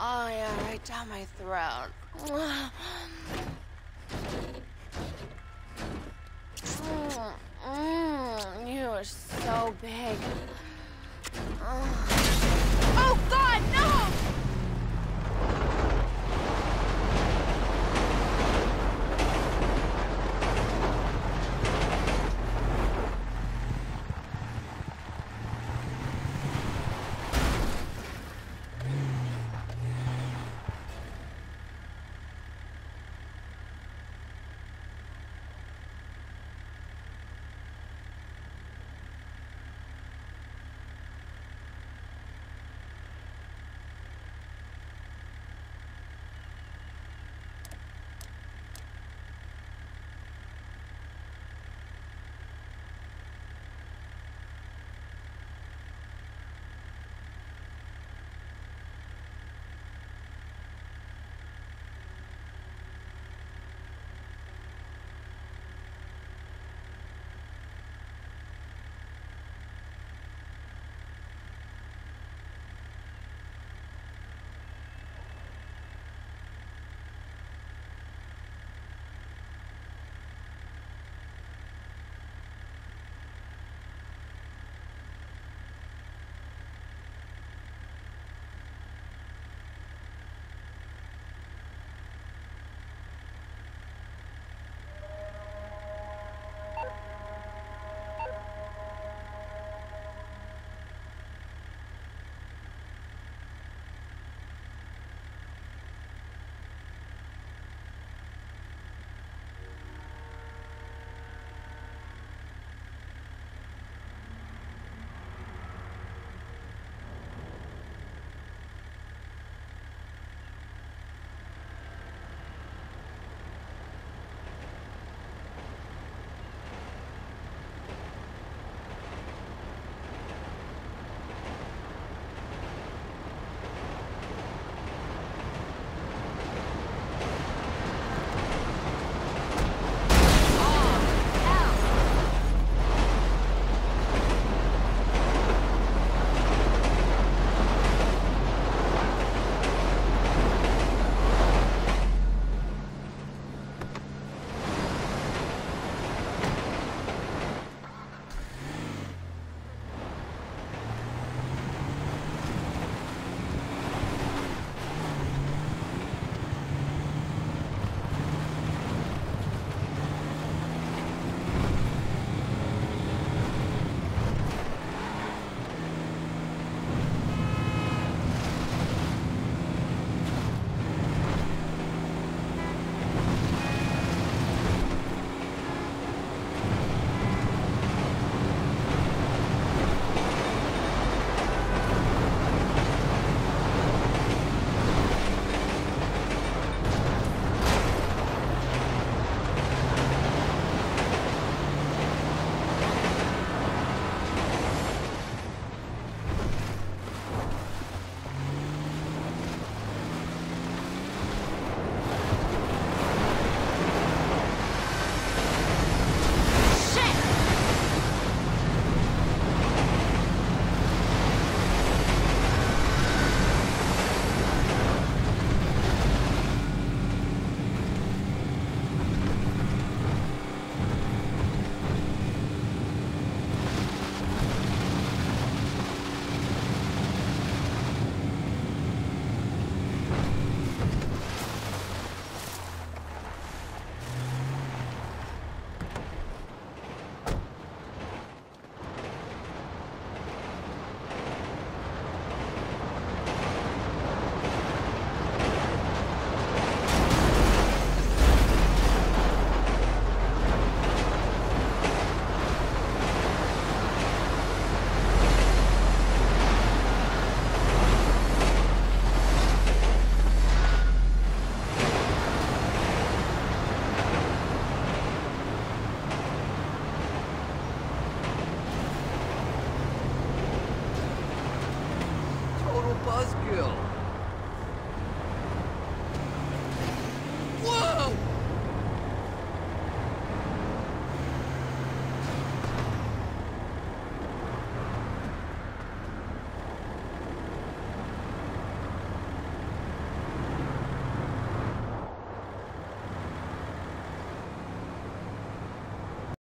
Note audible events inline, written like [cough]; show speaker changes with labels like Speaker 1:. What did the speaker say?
Speaker 1: Oh yeah, right down my throat. [sighs] Mm, mm, you are so big.
Speaker 2: Hill.